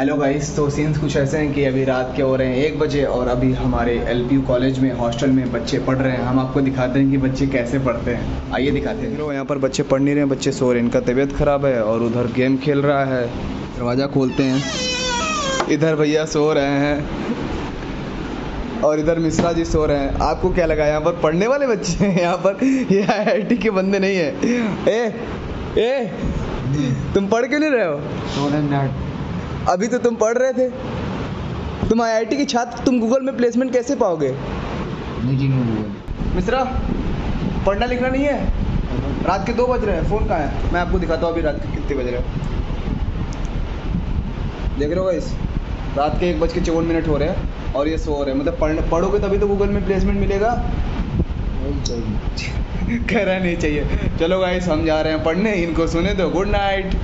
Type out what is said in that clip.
Hello guys तो scenes कुछ ऐसे हैं कि अभी रात के हो रहे हैं एक बजे और अभी हमारे एलपीयू कॉलेज में हॉस्टल में बच्चे पढ़ रहे हैं हम आपको दिखाते हैं कि बच्चे कैसे पढ़ते हैं। आइए दिखाते हैं। यहाँ पर बच्चे पढ़ नहीं रहे हैं बच्चे सो रहे हैं इनका तबीयत ख़राब है और उधर गेम खेल रहा है। दरवाज़ा खोलते हैं। इधर भैया सो रहे हैं और इधर मिश्रा जी सो रहे हैं। आपको क्या लगा यहाँ पर पढ़ने वाले बच्चे हैं? यहाँ पर ये आई के बंदे नहीं है। ए ए तुम पढ़ क्यों नहीं रहे हो? अभी तो तुम पढ़ रहे थे। तुम आईआईटी की छात्र तुम गूगल में प्लेसमेंट कैसे पाओगे? मिश्रा पढ़ना लिखना नहीं है? रात के दो बज रहे हैं फ़ोन कहाँ है? मैं आपको दिखाता हूँ अभी रात के कितने बज रहे हैं। देख रहे हो इस रात के एक बज के चौवन मिनट हो रहे हैं और ये सो रहे हैं। मतलब पढ़ पढ़ोगे तभी तो गूगल में प्लेसमेंट मिलेगा। कह रहा नहीं चाहिए। चलो गाइस हम जा रहे हैं पढ़ने इनको सुने दो गुड नाइट